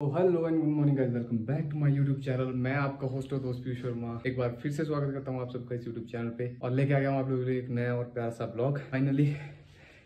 Hello and good morning guys welcome back to my YouTube channel मैं आपका host और दोस्त पीयूष शर्मा एक बार फिर से स्वागत करता हूँ आप सबका इस यूट्यूब चैनल पे। और लेके आ गया हूँ आप लोगों के लिए एक नया और प्यारा सा ब्लॉग फाइनली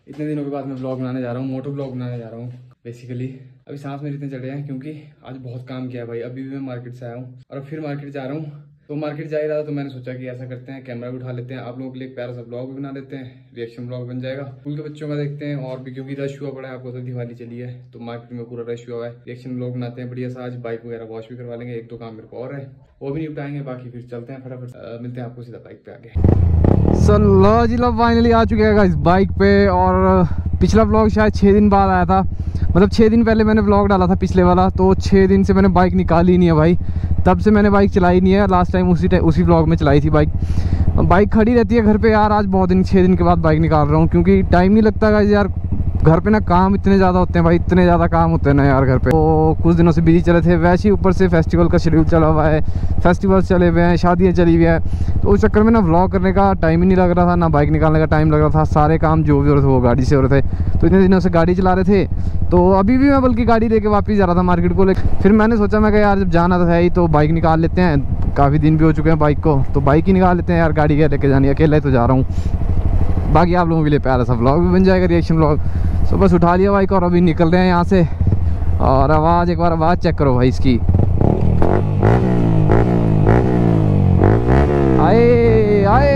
इतने दिनों के बाद मैं ब्लॉग बनाने जा रहा हूँ, मोटो ब्लॉग बनाने जा रहा हूँ बेसिकली अभी सांस मेरे इतने चढ़े हैं क्योंकि आज बहुत काम किया है भाई। अभी भी मैं मार्केट से आया हूँ और फिर मार्केट जा रहा हूँ। तो मार्केट जा ही रहा था तो मैंने सोचा कि ऐसा करते हैं कैमरा भी उठा लेते हैं। आप लोगों के लिए प्यारा सा ब्लॉग भी बना लेते हैं रिएक्शन ब्लॉग बन जाएगा। स्कूल के बच्चों का देखते हैं, और भी क्योंकि रश हुआ पड़ा है, आपको तो दिवाली चली है तो मार्केट में पूरा रश हुआ है। रिएक्शन ब्लॉग बनाते हैं, बढ़िया सा, आज बाइक वगैरह वॉश भी करवा लेंगे, एक दो काम मेरे को और है, वो भी निपटाएँगे बाकी फिर चलते हैं फटाफट। मिलते हैं आपको सीधा बाइक पे आगे। सो लो जी फाइनली आ चुके हैं इस बाइक पे, और पिछला ब्लॉग शायद छः दिन बाद आया था। मतलब छः दिन पहले मैंने ब्लॉग डाला था पिछले वाला तो छः दिन से मैंने बाइक निकाली नहीं है भाई। तब से मैंने बाइक चलाई नहीं है लास्ट टाइम उसी टाइम उसी ब्लॉग में चलाई थी बाइक बाइक खड़ी रहती है घर पे, यार आज बहुत दिन छः दिन के बाद बाइक निकाल रहा हूँ, क्योंकि टाइम नहीं लगता यार। घर पे ना काम इतने ज़्यादा होते हैं भाई, इतने ज़्यादा काम होते हैं ना यार घर पे। तो कुछ दिनों से बिज़ी चले थे, वैसे ही ऊपर से फेस्टिवल का शेड्यूल चला हुआ है फेस्टिवल्स चले हुए हैं, शादियाँ चली हुई हैं। तो उस चक्कर में ना व्लॉग करने का टाइम ही नहीं लग रहा था, ना बाइक निकालने का टाइम लग रहा था, सारे काम जो भी हो रहे थे वो गाड़ी से हो रहे थे। तो इतने दिनों से गाड़ी चला रहे थे। तो अभी भी मैं बल्कि गाड़ी लेके वापस जा रहा था मार्केट को लेकर फिर मैंने सोचा, मैं यार, जब जाना तो है ही तो बाइक निकाल लेते हैं। काफ़ी दिन भी हो चुके हैं बाइक को तो बाइक ही निकाल लेते हैं यार, गाड़ी क्या लेके जानी अकेला ही तो जा रहा हूँ। बाकी आप लोगों के लिए प्यारा सा ब्लॉग भी बन जाएगा रिएक्शन ब्लॉग सो बस उठा लिया बाइक और अभी निकल रहे हैं यहाँ से। और आवाज़, एक बार आवाज़ चेक करो भाई इसकी। आए आए।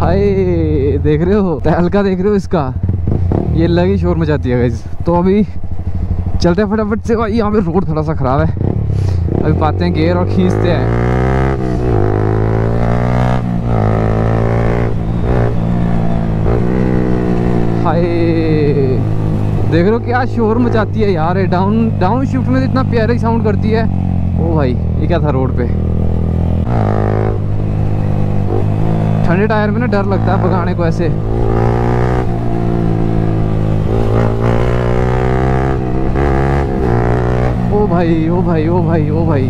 हाय, देख रहे हो? तहलका देख रहे हो इसका? ये लगी शोर मचाती है तो अभी चलते फटाफट से। भाई, यहाँ पे रोड थोड़ा सा ख़राब है। अभी पाते हैं गेयर और खींचते हैं। क्या शोर मचाती है यार डाउन डाउन शिफ्ट में तो इतना प्यारा ही साउंड करती है। ओ भाई, ये क्या था रोड पे? ठंडे टायर में ना डर लगता है भगाने को ऐसे। ओ भाई ओ भाई ओ भाई ओ भाई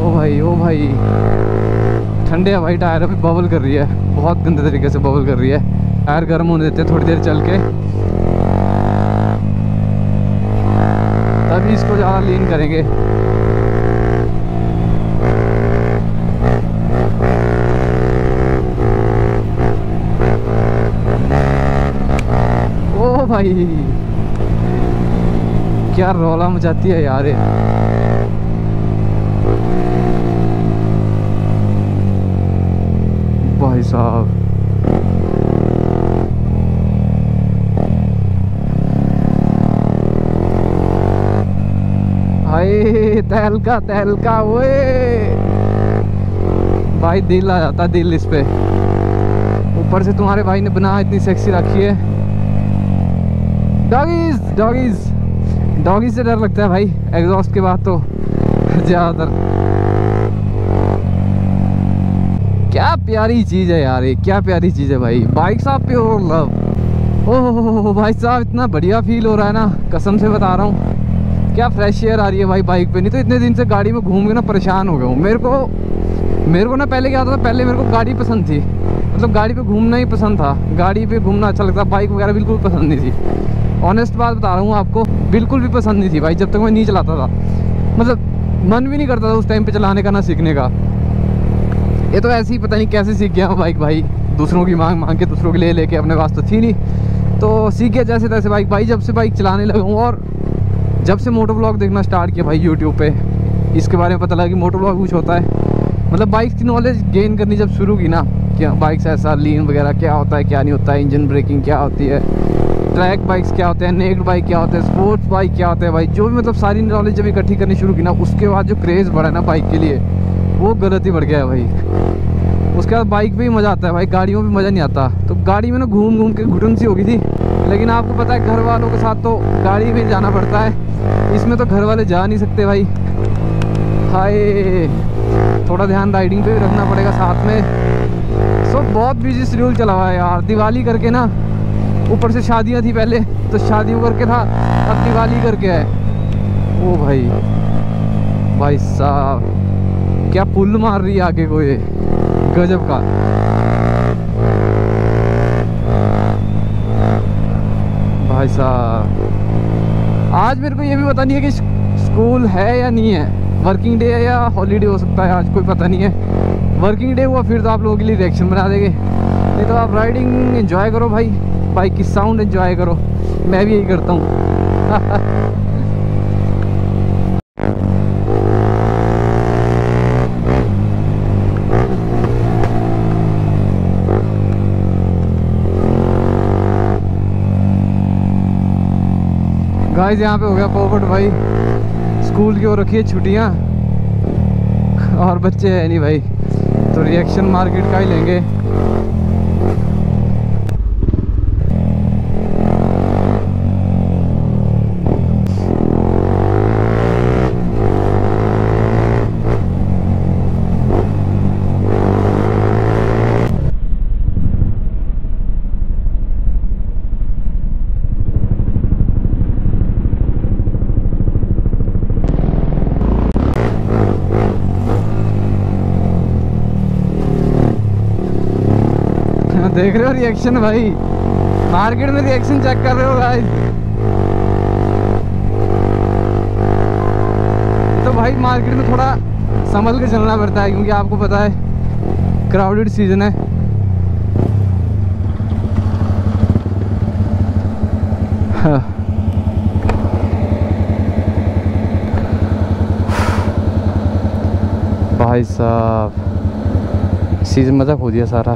ओ भाई ओ भाई। ठंडे है भाई टायर अभी बबल कर रही है, बहुत गंदे तरीके से बबल कर रही है। टायर गर्म होने देते थोड़ी देर चल के। तभी इसको ज़्यादा लीन करेंगे। ओ भाई, क्या रौला मचाती है यार ये। भाई साहब हाय तहलका तहलका, ओए। भाई दिल आ जाता दिल इस पे। ऊपर से तुम्हारे भाई ने बना इतनी सेक्सी रखी है। डॉगीज डॉगीज डॉगीज से डर लगता है भाई एग्जॉस्ट के बाद तो ज़्यादातर। क्या प्यारी चीज़ है यार ये, क्या प्यारी चीज़ है भाई। बाइक साहब प्योर लव ओह, भाई साहब, इतना बढ़िया फील हो रहा है ना, कसम से बता रहा हूँ। क्या फ्रेश एयर आ रही है भाई बाइक पे? नहीं तो इतने दिन से गाड़ी में घूम के ना परेशान हो गया हूँ। मेरे को मेरे को ना पहले क्या होता था, पहले मेरे को गाड़ी पसंद थी। मतलब गाड़ी पे घूमना ही पसंद था। गाड़ी पे घूमना अच्छा लगता बाइक वगैरह बिल्कुल पसंद नहीं थी। ऑनेस्ट बात बता रहा हूँ आपको, बिल्कुल भी पसंद नहीं थी भाई, जब तक मैं नहीं चलाता था। मतलब मन भी नहीं करता था उस टाइम पे चलाने का, ना सीखने का। ये तो ऐसे ही पता नहीं कैसे सीख गया बाइक भाई। दूसरों की मांग मांग के दूसरों के लिए लेके अपने पास तो थी नहीं। तो सीख गया जैसे तैसे बाइक भाई जब से बाइक चलाने लगा हूँ और जब से मोटो ब्लॉग देखना स्टार्ट किया भाई यूट्यूब पे, इसके बारे में पता लगा कि मोटो ब्लॉग कुछ होता है। मतलब बाइक की नॉलेज गेन करनी जब शुरू की ना, क्या बाइक से ऐसा लीन वगैरह क्या होता है, क्या नहीं होता है इंजन ब्रेकिंग क्या होती है ट्रैक बाइक्स क्या होते हैं नेक्ड बाइक क्या होते हैं स्पोर्ट्स बाइक क्या होता है भाई, जो भी मतलब सारी नॉलेज जब इकट्ठी करनी शुरू की ना, उसके बाद जो क्रेज़ बढ़ा ना बाइक के लिए, वो गलत ही बढ़ गया है भाई। उसके बाद बाइक पे ही मज़ा आता है भाई, गाड़ियों में मज़ा नहीं आता। तो गाड़ी में ना घूम घूम के घुटन सी हो गई थी। लेकिन आपको पता है घर वालों के साथ तो गाड़ी में जाना पड़ता है। इसमें तो घर वाले जा नहीं सकते भाई। हाय, थोड़ा ध्यान राइडिंग पे भी रखना पड़ेगा साथ में। सो, बहुत बिज़ी शेड्यूल चला हुआ है यार। दिवाली करके ना, ऊपर से शादियाँ थी पहले तो शादियों करके था, अब दिवाली करके है ओ भाई भाई साहब, क्या पुल मार रही है आगे को ये? गजब का। भाई साहब। आज मेरे को ये भी पता नहीं है कि स्कूल है या नहीं है। वर्किंग डे है या हॉलीडे हो सकता है, आज कोई पता नहीं है। वर्किंग डे हुआ, फिर तो आप लोगों के लिए रिएक्शन बना देंगे। नहीं तो आप राइडिंग एंजॉय करो भाई। बाइक की साउंड एंजॉय करो। मैं भी यही करता हूँ। गाइस यहाँ पे हो गया पोपट भाई। स्कूल की ओर रखी है छुट्टियाँ। और बच्चे हैं नहीं भाई तो रिएक्शन मार्केट का ही लेंगे। देख रहे हो रिएक्शन भाई? मार्केट में रिएक्शन चेक कर रहे हो गाइस तो भाई मार्केट में थोड़ा संभल के चलना पड़ता है, क्योंकि आपको पता है क्राउडेड सीज़न है। भाई साहब सीज़न मज़ा खो दिया सारा।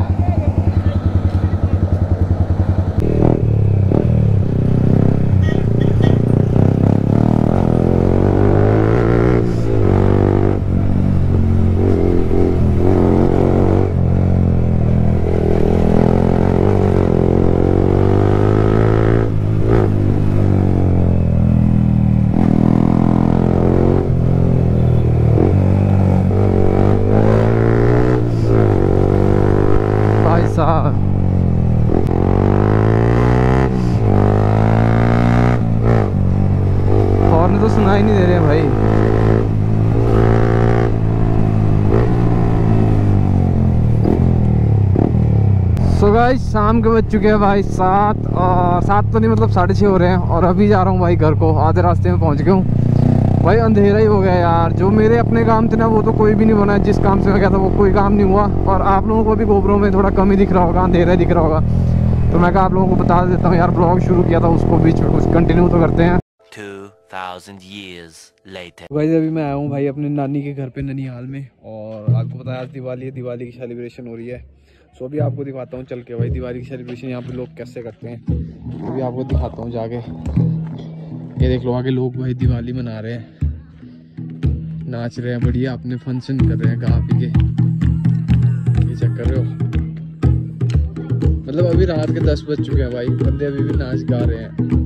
सुनाई नहीं दे रहे हैं भाई। सो गाइस शाम के बज चुके हैं भाई सात, और सात तो नहीं मतलब साढ़े छः हो रहे हैं, और अभी जा रहा हूँ भाई घर को, आधे रास्ते में पहुँच गया हूँ। भाई अंधेरा ही हो गया यार, जो मेरे अपने काम थे ना, वो तो कोई भी नहीं बना, जिस काम से मैं गया था, वो कोई काम नहीं हुआ, और आप लोगों को भी गोबरों में थोड़ा कम ही दिख रहा होगा, अंधेरा ही दिख रहा होगा। तो मैं कहा आप लोगों को बता देता हूँ यार, ब्लॉग शुरू किया था, उसको बीच में कुछ कंटिन्यू तो करते हैं। 2000 years later. भाई अभी मैं आया हूँ भाई अपने नानी के घर पे, ननिहाल में। और आपको पता है, आज दिवाली है, दिवाली की सेलिब्रेशन हो रही है। सो अभी आपको दिखाता हूँ, चल के भाई, दिवाली की सेलिब्रेशन यहाँ पे लोग कैसे करते हैं। अभी आपको दिखाता हूँ जाके। ये देख लो, आगे लोग भाई दिवाली मना रहे हैं। नाच रहे हैं, बढ़िया, अपने फ़ंक्शन कर रहे हैं गा पी के। ये चेक कर रहे हो। मतलब अभी रात के दस बज चुके हैं भाई, बंदे अभी भी नाच गा रहे हैं।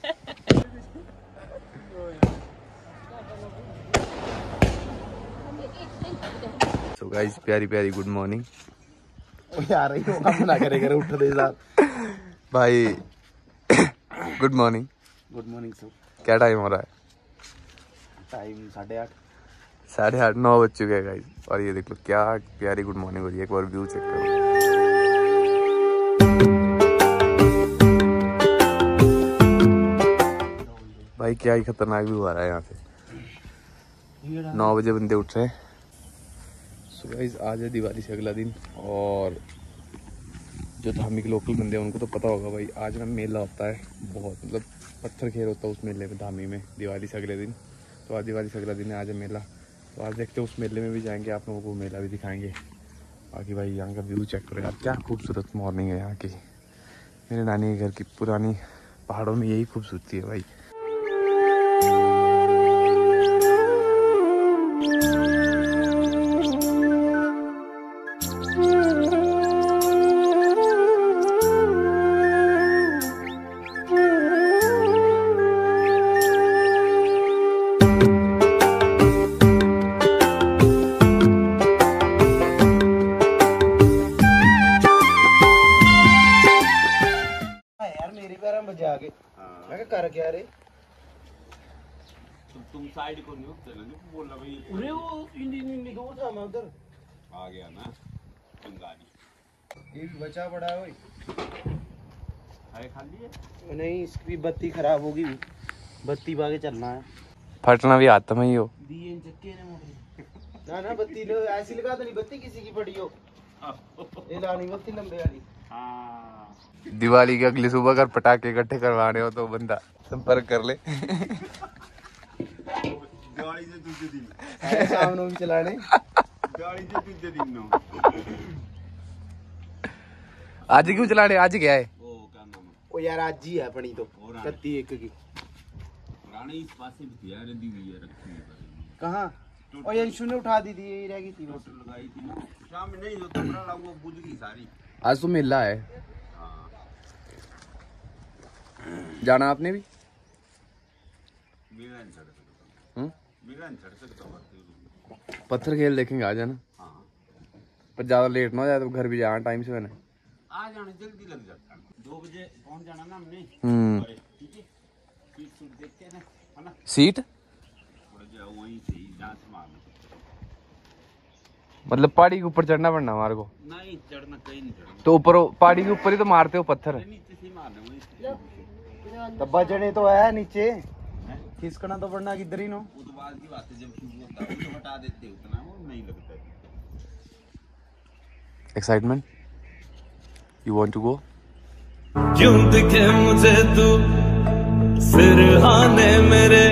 सो गाइस प्यारी प्यारी गुड मॉर्निंग यार ये काम ना करे करे उठ दे भाई good morning good morning sir क्या टाइम हो रहा है? टाइम साढ़े आठ। साढ़े आठ नौ बज चुके हैं गाइस और ये देख लो क्या प्यारी गुड मॉर्निंग हो रही है। एक बार व्यू चेक करो। भाई क्या ही खतरनाक व्यू आ रहा है यहाँ से। नौ बजे बंदे उठ रहे हैं। सो गाइस आज है दिवाली से अगला दिन और जो धार्मिक लोकल बंदे हैं, उनको तो पता होगा भाई, आज ना मेला होता है, बहुत मतलब पत्थर खेल होता है उस मेले में, धामी में, दिवाली से अगले दिन। तो आज दिवाली से अगला दिन है, आज है मेला। तो आज देखते हैं उस मेले में भी जाएँगे, आप लोगों को मेला भी दिखाएँगे। बाकी भाई, यहाँ का व्यू चेक करो यार, क्या खूबसूरत मॉर्निंग है यहाँ की। मेरे नानी के घर की पुरानी पहाड़ों में यही खूबसूरती है भाई। बजा के मैं क्या कर क्या रे। तुम साइड को नहीं उठते ना जो बोल रहा भाई। अरे वो इंडी इंडी को था मैं उधर। आ गया ना कंगाली एक बचा पड़ा है अरे खाली है नहीं इसकी बत्ती खराब होगी। बत्ती बागे चलना है। फटना भी आता में ही हो। दिए चक्के ने ना ना बत्ती लो ऐसी लगा तो नहीं बत्ती किसी की पड़ी हो। ये लानी बत्ती लंबे वाली। हाँ दिवाली के अगली सुबह अगर पटाखे इकट्ठे करवाने हो तो बंदा संपर्क कर ले। दिवाली से दूसरे दिन। ऐसे शाम को भी चलाने। दिवाली से दूसरे दिन नो। आज क्यों चलाने? आज क्या है? ओ है यार आज ही है अपनी तो। और। कत्ती एक की। पुरानी इस पासे भी थी यार रंदी हुई है रखी है कहाँ? ओ ये ने उठा दी थी यही रह गई थी लगाई थी शाम में नहीं होता बड़ा वो बुझ गई सारी। आज तो मेला है। जाना आपने भी? हम्म? पत्थर खेल देखेंगे आ जाना। हाँ। पर ज़्यादा लेट ना हो जाए तो घर भी जाना टाइम से मैंने आ जाने जल्दी लग जाता दो बजे पहुँच जाना ना हमने। हम्म। ठीक है। सीट ना? वहीं से ही जाँच मारना मतलब पहाड़ी के ऊपर चढ़ना पड़ना हमारे को? नहीं चढ़ना कहीं नहीं चढ़ना। तो ऊपर पहाड़ी के ऊपर ही तो मारते हो पत्थर। ही तो बजने तो है नीचे। खिसकना तो पड़ना किधर ही नो। तो बाद की बात है जब शुरू होता है तो हटा देते उतना वो नहीं लगता। Excitement you want to go क्यों दिखे मुझे तू? सिरहाने मेरे।